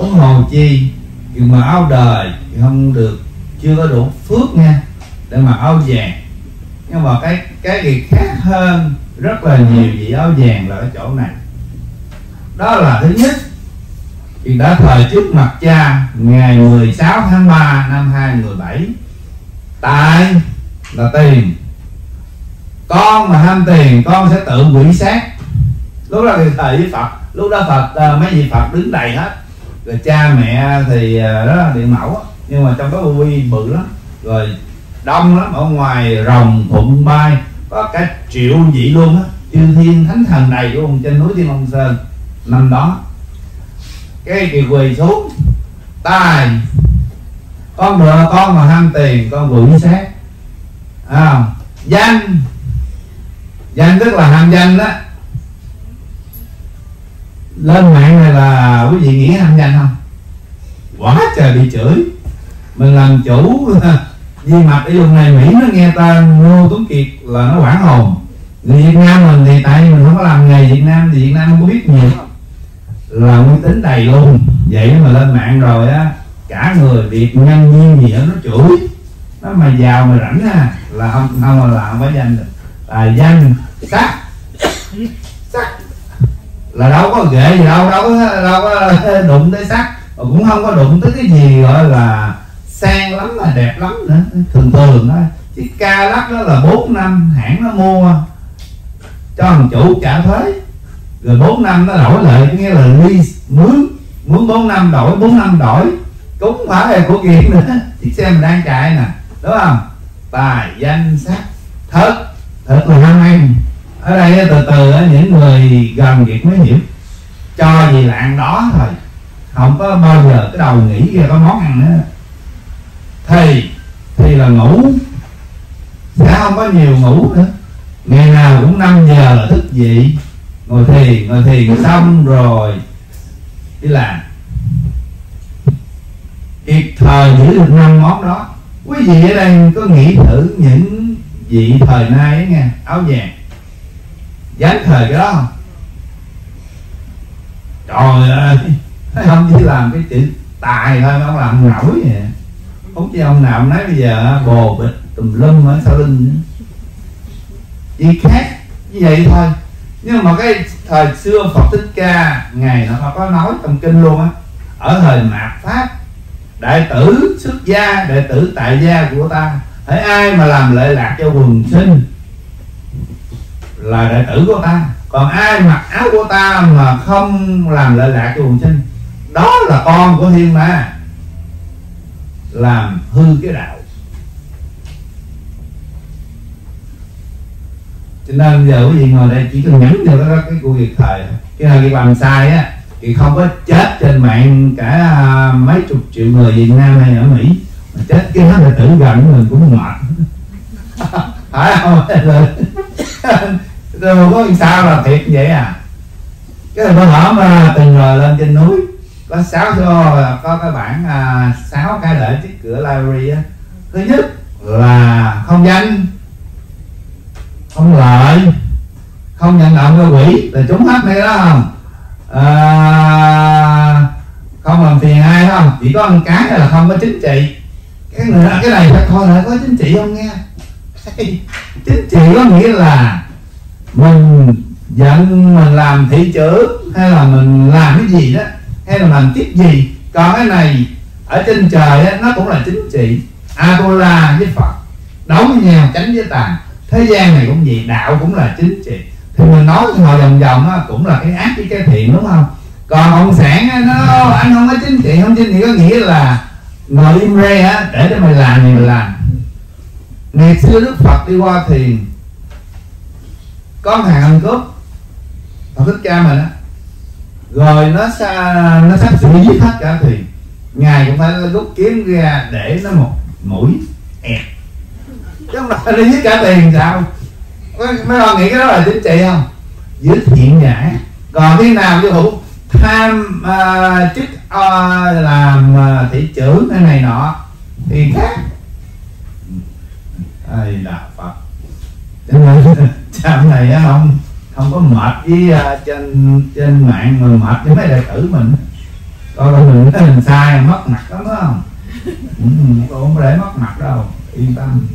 ủng hồ chi nhưng mà áo đời thì không được, chưa có đủ phước nha, để mà áo vàng. Nhưng mà cái cái gì khác hơn rất là nhiều vị áo vàng là ở chỗ này. Đó là thứ nhất, thì đã thời trước mặt cha, ngày 16 tháng 3 năm 2017 tại là tiền. Con mà ham tiền, con sẽ tự quỷ sát lúc đó thì thời với phật, lúc đó phật ờ, mấy vị phật đứng đầy hết rồi cha mẹ thì à, đó là điện mẫu nhưng mà trong đó quy bự lắm. Rồi đông lắm ở ngoài rồng phụng bay. Có cả triệu vị luôn á. Chư thiên thánh thần đầy luôn trên núi thiên long sơn. Năm đó cái kỳ quỳ xuống tài con được con mà ham tiền con vững xét à, danh danh tức là ham danh đó lên mạng này là quý vị nghĩ anh danh không? Quá trời bị chửi. Mình làm chủ. Di mặt ở vùng này mỹ nó nghe tên ngô tuấn kiệt là nó quản hồn. Người việt nam mình thì tại mình không có làm nghề việt nam thì việt nam không có biết nhiều. Là uy tín đầy luôn. Vậy mà lên mạng rồi á, cả người việt nhân viên gì đó nó chửi. Nó mà giàu mà rảnh ha là không không là làm với danh. Được là danh. Sắc sắc là đâu có ghệ gì đâu đâu có đâu có đụng tới sắc mà cũng không có đụng tới cái gì gọi là sang lắm là đẹp lắm nữa. Thường thường đó chứ ca lắc đó là 4 năm, hãng nó mua. Cho thằng chủ trả thuế. Rồi 4 năm nó đổi lại nghĩa là lease mướn mướn 4 năm đổi 4 năm đổi. Cũng phải là của kiện nữa. Chiếc xe mình đang chạy nè. Đúng không? Tài danh sắc thật. Thật là năm em ở đây từ từ những người gần việc mới hiểu. Cho gì là ăn đó thôi. Không có bao giờ cái đầu nghĩ ra có món ăn nữa. Thì thì là ngủ. Sẽ không có nhiều ngủ nữa. Ngày nào cũng 5 giờ là thức dậy. Ngồi thiền ngồi thiền xong rồi. Đi làm. Kịp thời giữ được năm món đó. Quý vị ở đây có nghĩ thử những vị thời nay ấy nghe áo vàng dám thời cái đó. Không trời ơi không chỉ làm cái chữ tài thôi nó làm nổi vậy. Không chứ ông nào nói bây giờ bồ bịch, tùm lum ở sau lưng. Chỉ khác như vậy thôi. Nhưng mà cái thời xưa Phật Thích Ca, ngày nó có nói trong kinh luôn á, ở thời mạt pháp đại tử xuất gia, đệ tử tại gia của ta hãy ai mà làm lệ lạc cho quần sinh là đệ tử của ta. Còn ai mặc áo của ta mà không làm lợi lạc cho quần sinh? Đó là con của thiên ma. Làm hư cái đạo. Cho nên giờ quý vị ngồi đây chỉ cần nhấn vào đó cái cuộc việc thời cái nào cái làm sai á, thì không có chết trên mạng cả à, mấy chục triệu người Việt Nam hay ở Mỹ. Mà chết cái đó là tử gần mình cũng mệt. Phải không? Rồi có sao là thiệt vậy à. Cái thằng bữa hổm mà từng rồi lên trên núi có sáu à, có cái bản à, sáu cái lễ trước cửa library á. Thứ nhất là không danh không lợi không nhận động cho quỷ là chúng hết này đó không? À, không làm phiền ai không? Chỉ có một cái là không có chính trị. Cái này, cái này phải coi lại có chính trị không nghe? Chính trị có nghĩa là mình giận mình làm thị trưởng hay là mình làm cái gì đó hay là làm tiếp gì còn cái này ở trên trời á, nó cũng là chính trị. Atola với Phật đấu với nhau tránh với tàn. Thế gian này cũng vậy đạo cũng là chính trị. Thì mình nói ngồi vòng vòng á, cũng là cái ác với cái thiện đúng không? Còn cộng sản á, nó anh không có chính trị không chính trị có nghĩa là ngồi im re á để cho mày làm thì mày làm. Ngày xưa đức phật đi qua thiền có hàng ăn cướp phật thích ca mình á rồi nó xa nó sắp sửa giết hết cả thì ngài cũng phải rút kiếm ra để nó một mũi ẹt. Chứ không phải đi giết cả tiền sao? Mấy ông nghĩ cái đó là chính trị không? Dưới thiện giả, còn khi nào vô hữu? Tham uh, chức uh, làm uh, thị trưởng hay này nọ. Thì khác. Ai đạo phật? chạm này không không có mệt với uh, trên trên mạng mà mệt với mấy đệ tử mình. Coi coi mình thấy mình sai mất mặt lắm đó không? Ừ, không để mất mặt đâu yên tâm.